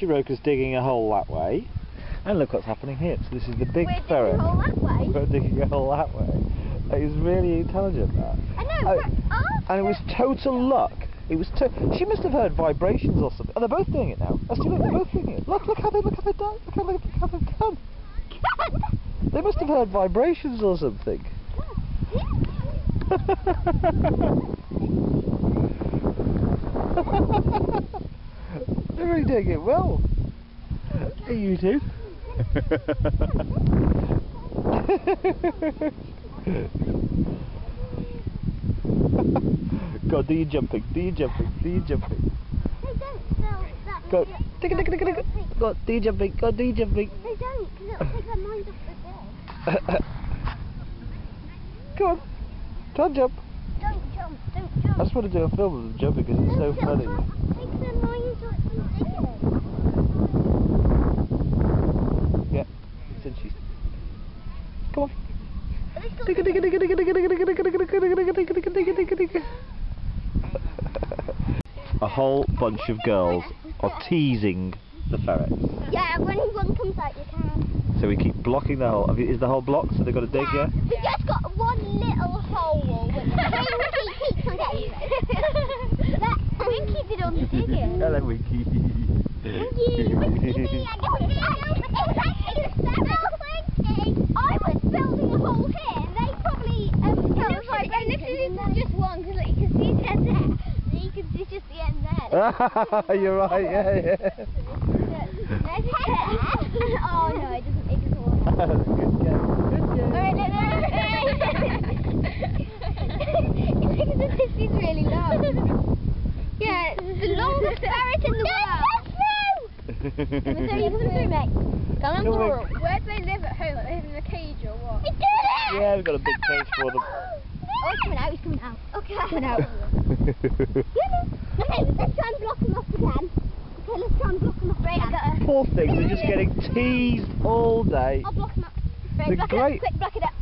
Shiroka's digging a hole that way. And look what's happening here. So this is the big We're digging ferret. a hole that way. We're digging a hole that way. That is really intelligent, that. I know, Oh, after... And it was total luck. It was to- she must have heard vibrations or something. And they're both doing it now. Let's do it. They're both doing it. Look, look how they look how they done. Look how, look how they've done. They must have heard vibrations or something. They're really doing it well. Hey, you two. Go, do your jumping, do your jumping, do your jumping. They don't that Go, tick, tick, tick, tick, tick. Go, do your jumping, go, do your jumping. They don't, because it'll take their mind off the ball. Come on, try and jump. Don't jump, don't jump. I just want to do a film of them jumping because it's so Don't funny. jump. Take their minds off the ball. Yeah, since she's. Come on. Are they still Digga, digga, digga, digga, digga, digga, digga, digga, digga, digga, digga, digga, digga, digga, digga, digga. A whole bunch of girls are teasing the ferrets. Yeah, when one comes out you can. So we keep blocking the hole. Have you- Is the hole blocked? So they've got to dig, yeah? We just got one little hole which Winky keeps on getting. that Winky did all the digging. Hello, Winky. Winky, Winky, I got it. It was actually the seventh Winky. I was building a hole here. They probably um. It looks like and this isn't just one because you can see it there. You can see just the end there. You're right, yeah, yeah. There's a chair. Oh no, it doesn't. It doesn't work. Good go. Good go. Alright, no, no, no. this is really long. Yeah, it's the longest ferret in the world. Let me show you come through, mate. Come on Come on. Where do they live at home? Like they live in a cage or what? We did it! Yeah, we've got a big cage for them. Oh, he's coming out, he's coming out. Oh, okay. Coming out. okay, let's try and block him off again. Okay, let's try and block him off again. Poor things, they're just getting teased all day. I'll block him up. Right, They're block great. it up, quick, block it up.